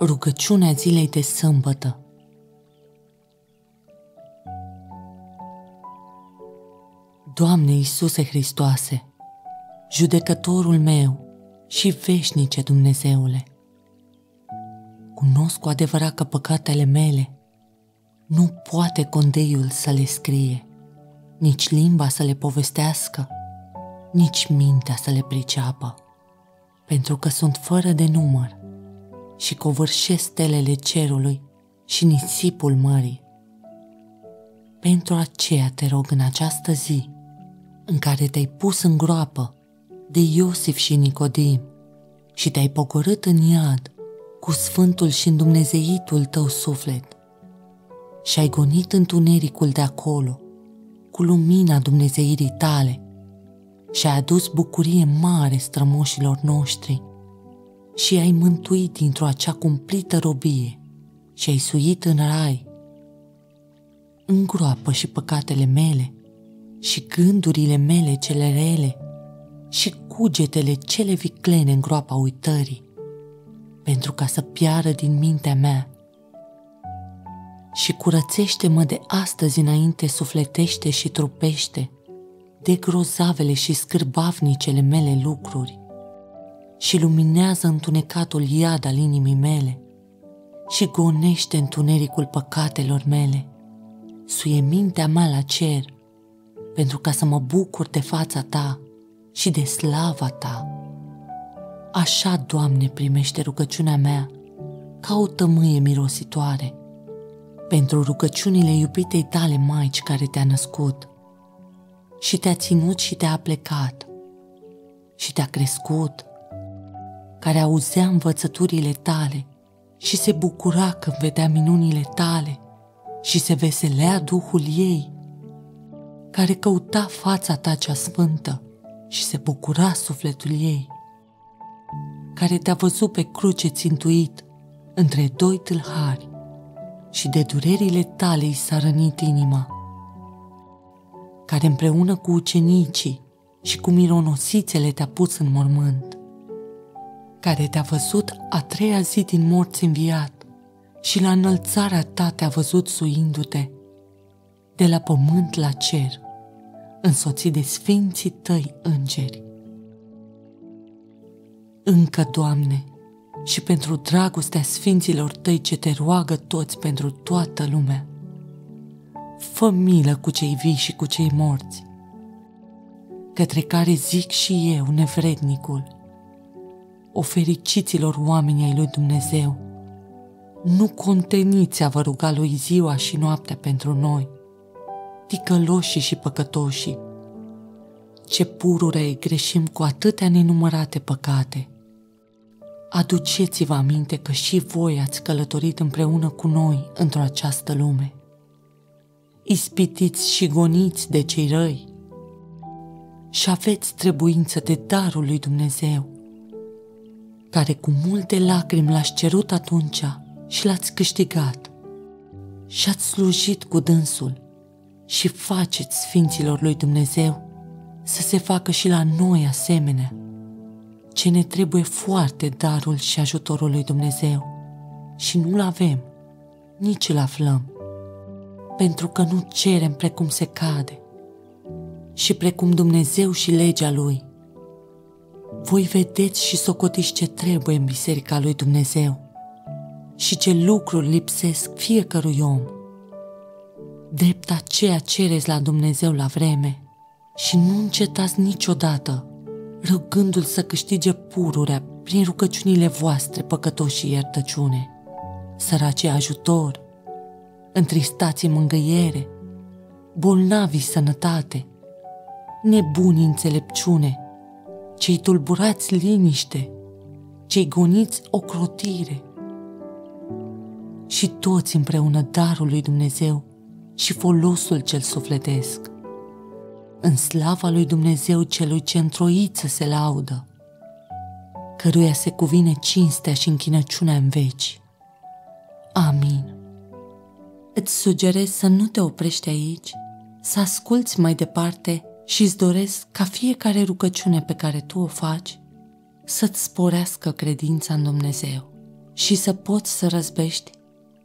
Rugăciunea zilei de sâmbătă. Doamne Iisuse Hristoase, judecătorul meu și veșnice Dumnezeule, cunosc cu adevărat că păcatele mele nu poate condeiul să le scrie, nici limba să le povestească, nici mintea să le priceapă, pentru că sunt fără de număr și covârșesc stelele cerului și nisipul mării. Pentru aceea te rog în această zi, în care te-ai pus în groapă de Iosif și Nicodim și te-ai pogorât în iad cu sfântul și îndumnezeitul tău suflet și ai gonit întunericul de acolo cu lumina Dumnezeirii tale și ai adus bucurie mare strămoșilor noștri și ai mântuit dintr-o acea cumplită robie și ai suit în rai. Îngroapă și păcatele mele și gândurile mele cele rele și cugetele cele viclene în groapa uitării, pentru ca să piară din mintea mea. Și curățește-mă de astăzi înainte sufletește și trupește de grozavele și scârbavnicele mele lucruri și luminează întunecatul iad al inimii mele și gonește întunericul păcatelor mele. Suie mintea mea la cer, pentru ca să mă bucur de fața ta și de slava ta. Așa, Doamne, primește rugăciunea mea ca o tămâie mirositoare pentru rugăciunile iubitei tale maici care te-a născut și te-a ținut și te-a plecat și te-a crescut care auzea învățăturile tale și se bucura când vedea minunile tale și se veselea Duhul ei, care căuta fața ta cea sfântă și se bucura sufletul ei, care te-a văzut pe cruce țintuit între doi tâlhari și de durerile tale i s-a rănit inima, care împreună cu ucenicii și cu mironosițele te-a pus în mormânt care te-a văzut a treia zi din morți înviat și la înălțarea ta te-a văzut suindu-te de la pământ la cer, însoțit de sfinții tăi îngeri. Încă, Doamne, și pentru dragostea sfinților tăi ce te roagă toți pentru toată lumea, fă milă cu cei vii și cu cei morți, către care zic și eu, nevrednicul, o fericiților oamenii ai lui Dumnezeu. Nu conteniți a vă ruga lui ziua și noaptea pentru noi, ticăloșii și păcătoșii. Ce purure greșim cu atâtea nenumărate păcate. Aduceți-vă aminte că și voi ați călătorit împreună cu noi într-o această lume. Ispitiți și goniți de cei răi și aveți trebuință de darul lui Dumnezeu care cu multe lacrimi l-ați cerut atunci și l-ați câștigat. Și ați slujit cu dânsul și faceți Sfinților lui Dumnezeu să se facă și la noi asemenea, ce ne trebuie foarte darul și ajutorul lui Dumnezeu. Și nu-l avem, nici îl aflăm, pentru că nu cerem precum se cade și precum Dumnezeu și legea Lui – voi vedeți și socotiți ce trebuie în Biserica lui Dumnezeu și ce lucruri lipsesc fiecărui om. Drept aceea cereți la Dumnezeu la vreme și nu încetați niciodată, rugându-L să câștige pururea prin rugăciunile voastre păcătoși și iertăciune, săraci ajutor, întristați mângâiere, bolnavi sănătate, nebuni înțelepciune, cei tulburați liniște, cei goniți ocrotire. Și toți împreună darul lui Dumnezeu și folosul cel sufletesc. În slava lui Dumnezeu celui ce întroiță se laudă, căruia se cuvine cinstea și închinăciunea în veci. Amin. Îți sugerez să nu te oprești aici, să asculți mai departe și îți doresc ca fiecare rugăciune pe care tu o faci să-ți sporească credința în Dumnezeu. și să poți să răzbești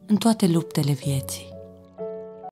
în toate luptele vieții.